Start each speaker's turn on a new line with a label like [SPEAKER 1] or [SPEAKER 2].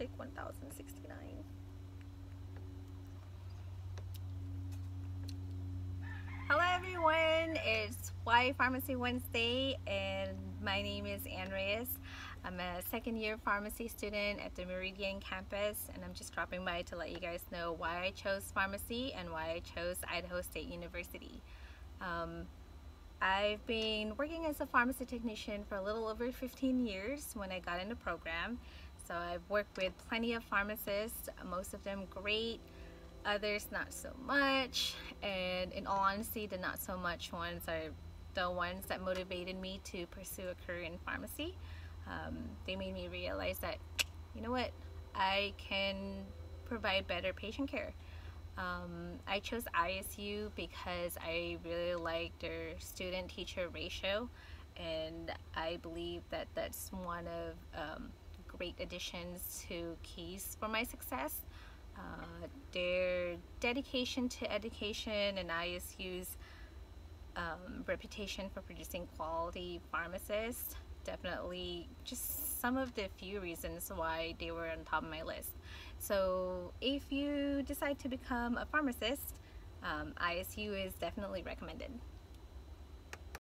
[SPEAKER 1] take 1069 Hello everyone, it's Why Pharmacy Wednesday and my name is Anne Reyes. I'm a second year pharmacy student at the Meridian campus and I'm just dropping by to let you guys know why I chose pharmacy and why I chose Idaho State University. Um, I've been working as a pharmacy technician for a little over 15 years when I got in the program. So I've worked with plenty of pharmacists, most of them great, others not so much. And in all honesty, the not so much ones are the ones that motivated me to pursue a career in pharmacy. Um, they made me realize that, you know what, I can provide better patient care. Um, I chose ISU because I really like their student-teacher ratio and I believe that that's one of um, great additions to keys for my success. Uh, their dedication to education and ISU's um, reputation for producing quality pharmacists definitely just some of the few reasons why they were on top of my list. So if you decide to become a pharmacist, um, ISU is definitely recommended.